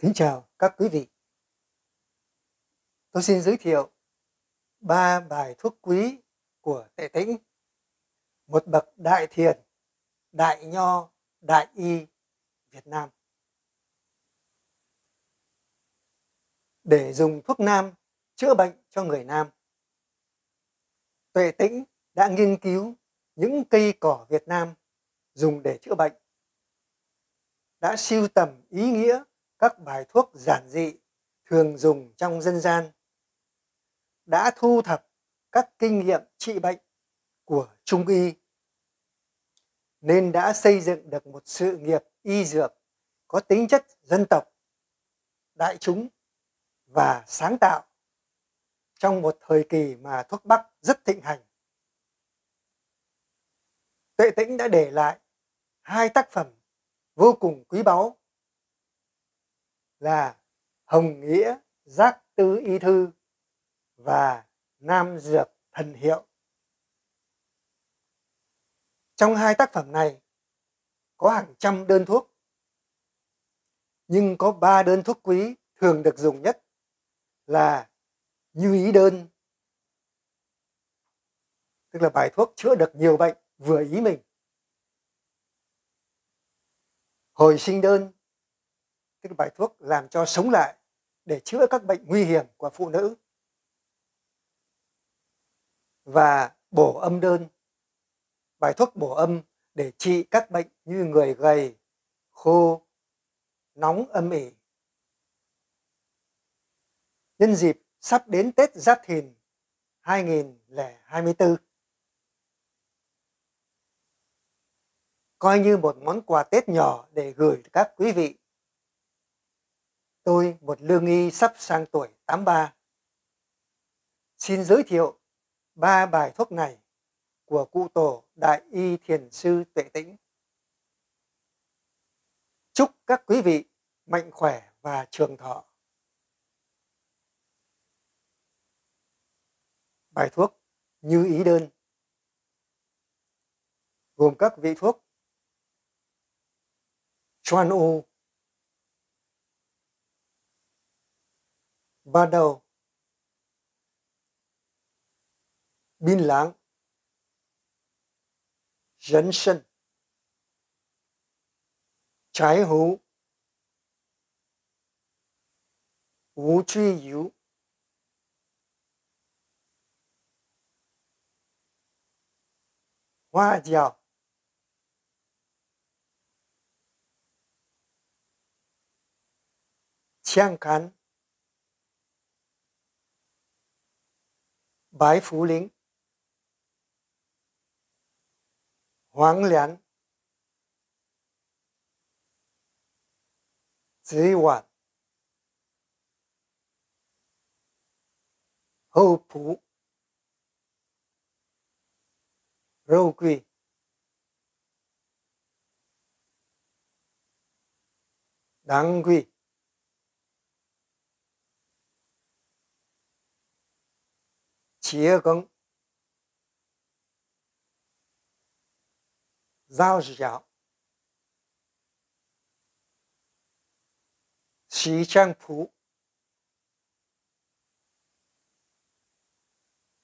Kính chào các quý vị. Tôi xin giới thiệu ba bài thuốc quý của Tệ Tĩnh, một bậc đại thiền, đại nho, đại y Việt Nam. Để dùng thuốc nam chữa bệnh cho người nam, Tuệ Tĩnh đã nghiên cứu những cây cỏ Việt Nam dùng để chữa bệnh, đã siêu tầm ý nghĩa các bài thuốc giản dị thường dùng trong dân gian đã thu thập các kinh nghiệm trị bệnh của Trung y nên đã xây dựng được một sự nghiệp y dược có tính chất dân tộc, đại chúng và sáng tạo trong một thời kỳ mà thuốc Bắc rất thịnh hành. Tuệ Tĩnh đã để lại hai tác phẩm vô cùng quý báu là Hồng Nghĩa Giác Tư Y Thư và Nam Dược Thần Hiệu. Trong hai tác phẩm này có hàng trăm đơn thuốc, nhưng có ba đơn thuốc quý thường được dùng nhất là như ý đơn, tức là bài thuốc chữa được nhiều bệnh vừa ý mình. Hồi sinh đơn, tức là bài thuốc làm cho sống lại để chữa các bệnh nguy hiểm của phụ nữ. Và bổ âm đơn, bài thuốc bổ âm để trị các bệnh như người gầy, khô, nóng, âm ỉ. Nhân dịp sắp đến Tết Giáp Thìn 2024 coi như một món quà Tết nhỏ để gửi các quý vị. Tôi, một lương y sắp sang tuổi 83, xin giới thiệu ba bài thuốc này của cụ tổ Đại Y Thiền Sư Tuệ Tĩnh. Chúc các quý vị mạnh khỏe và trường thọ. Bài thuốc như ý đơn gồm các vị thuốc Chuan U và đầu bin lãng dân sinh trái hữu vũ truy yếu, hoa giàu chang khán 白茯苓黄连紫菀厚朴肉桂。当归 đáng trang.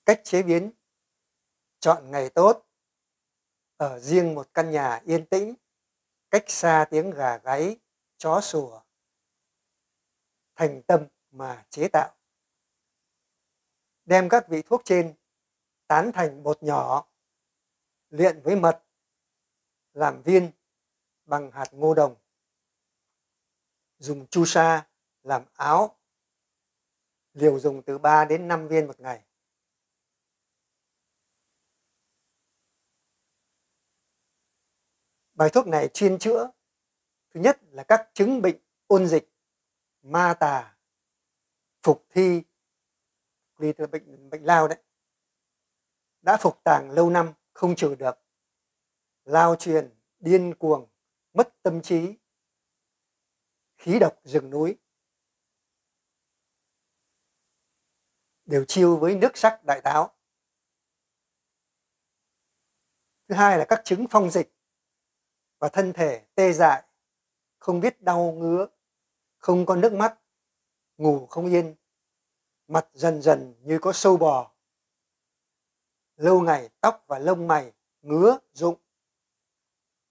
Cách chế biến Chọn ngày tốt Ở riêng một căn nhà yên tĩnh Cách xa tiếng gà gáy, chó sủa Thành tâm mà chế tạo đem các vị thuốc trên tán thành bột nhỏ, luyện với mật, làm viên bằng hạt ngô đồng. Dùng chu sa làm áo, liều dùng từ 3 đến 5 viên một ngày. Bài thuốc này chuyên chữa thứ nhất là các chứng bệnh ôn dịch, ma tà, phục thi vì từ bệnh bệnh lao đấy. Đã phục tàng lâu năm, không trừ được. Lao truyền, điên cuồng, mất tâm trí. Khí độc rừng núi. Đều chiêu với nước sắc đại táo. Thứ hai là các chứng phong dịch và thân thể tê dại, không biết đau ngứa, không có nước mắt, ngủ không yên mặt dần dần như có sâu bò. Lâu ngày tóc và lông mày ngứa rụng.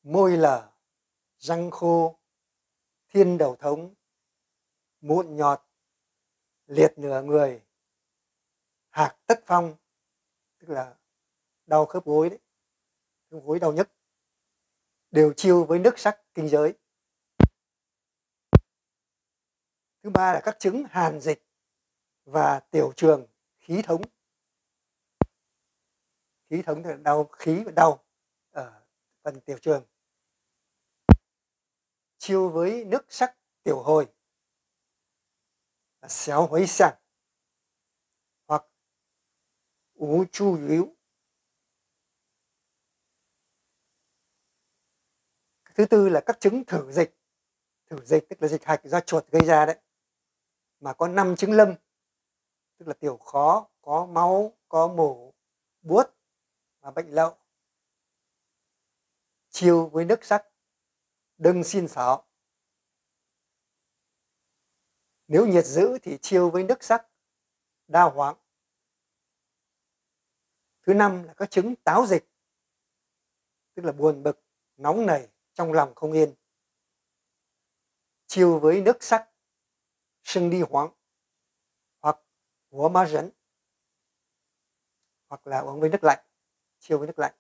Môi lở răng khô, thiên đầu thống, mụn nhọt, liệt nửa người, hạc tất phong, tức là đau khớp gối đấy, khớp gối đau nhất đều chiêu với nước sắc kinh giới. Thứ ba là các chứng hàn dịch và tiểu trường khí thống. Khí thống thì đau, khí và đau ở phần tiểu trường. Chiêu với nước sắc tiểu hồi là xéo huấy sảng hoặc ú chu yếu thứ tư là các chứng thử dịch. Thử dịch tức là dịch hạch do chuột gây ra đấy. Mà có năm chứng lâm tức là tiểu khó, có máu, có mổ, buốt và bệnh lậu. Chiêu với nước sắc đừng xin xảo nếu nhiệt dữ thì chiêu với nước sắc đa hoáng thứ năm là các chứng táo dịch, tức là buồn bực, nóng nảy, trong lòng không yên. Chiêu với nước sắc sưng đi hoáng của má rắn hoặc là uống với nước lạnh chiêu với nước lạnh.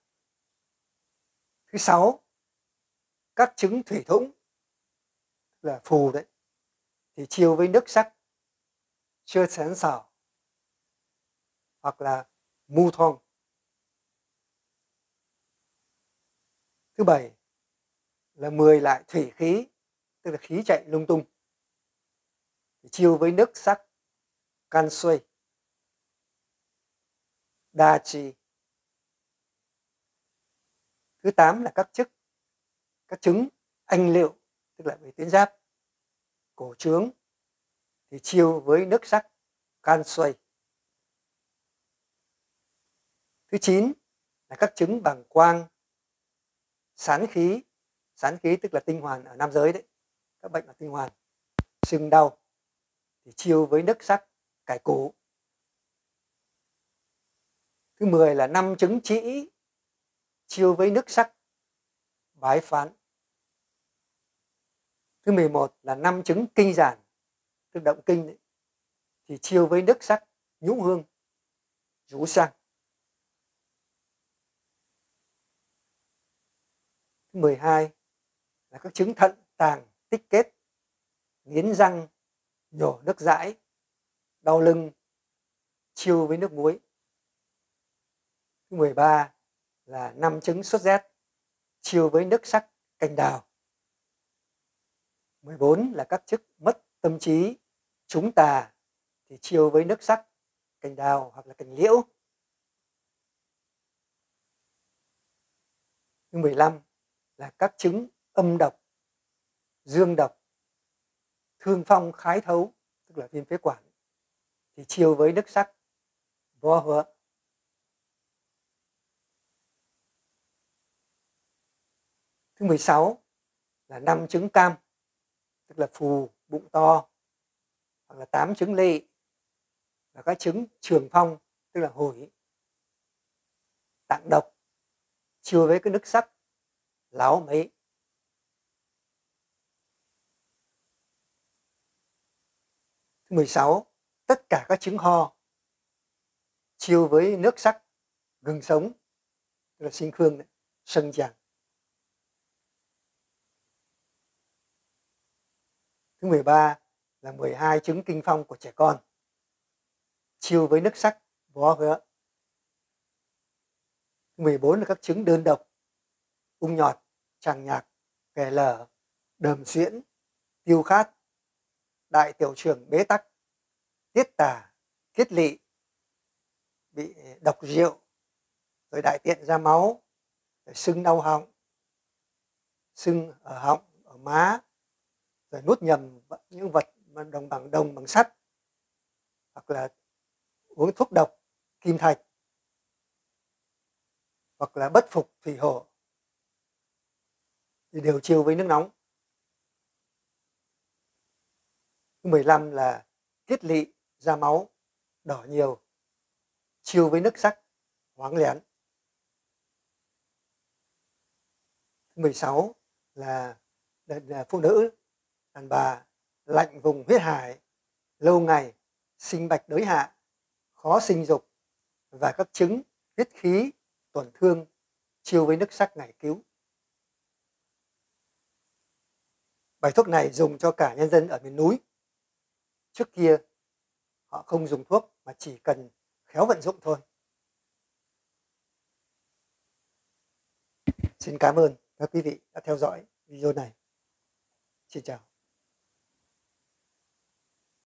Thứ sáu, các trứng thủy thủng là phù đấy, thì chiêu với nước sắc chưa sẵn sảo hoặc là mu thong. Thứ bảy là mười lại thủy khí, tức là khí chạy lung tung. Thì chiêu với nước sắc can xuôi đa chi thứ tám là các chức, các trứng anh liệu, tức là về tuyến giáp, cổ trướng, thì chiêu với nước sắc can suy. thứ chín là các chứng bằng quang, sán khí. Sán khí tức là tinh hoàn ở nam giới đấy. Các bệnh là tinh hoàn. Sưng đau, thì chiêu với nước sắc cải cụ. thứ 10 là năm trứng trĩ chiêu với nước sắc bái phán. Thứ 11 là năm trứng kinh giản tức động kinh đấy, thì chiêu với nước sắc nhũ hương rú sang. Thứ 12 là các trứng thận tàng tích kết nghiến răng nhổ nước dãi đau lưng, chiêu với nước muối. Thứ 13 là năm trứng sốt rét, chiêu với nước sắc cành đào. 14 là các chức mất tâm trí chúng tà, thì chiêu với nước sắc cành đào hoặc là cành liễu. Thứ 15 là các chứng âm độc, dương độc, thương phong khái thấu, tức là viêm phế quản thì chiêu với nước sắc vô hứa. Thứ 16 là năm trứng cam, tức là phù, bụng to, hoặc là tám trứng lệ và các trứng trường phong, tức là hủi. Tạng độc chiêu với cái nước sắc láo mấy thứ 16 tất cả các chứng ho chiêu với nước sắc gừng sống là sinh khương đấy sân giảng Thứ 13 là 12 chứng kinh phong của trẻ con. Chiêu với nước sắc, bó hứa. Thứ 14 là các chứng đơn độc, ung nhọt, tràng nhạc, kẻ lở, đờm xuyễn, tiêu khát, đại tiểu trường bế tắc, tiết tà, kiết lỵ, bị độc rượu, rồi đại tiện ra máu, rồi sưng đau họng, sưng ở họng, ở má, rồi nuốt nhầm những vật đồng bằng đồng bằng sắt hoặc là uống thuốc độc kim thạch hoặc là bất phục thủy hổ thì đều chiêu với nước nóng. Thứ 15 là kiết lỵ ra máu, đỏ nhiều chiêu với nước sắc, hoáng lén. 16 là phụ nữ, đàn bà, lạnh vùng huyết hải, lâu ngày, sinh bạch đới hạ, khó sinh dục và các chứng huyết khí, tổn thương chiêu với nước sắc ngày cứu bài thuốc này dùng cho cả nhân dân ở miền núi trước kia họ không dùng thuốc mà chỉ cần khéo vận dụng thôi. Xin cảm ơn các quý vị đã theo dõi video này. Xin chào.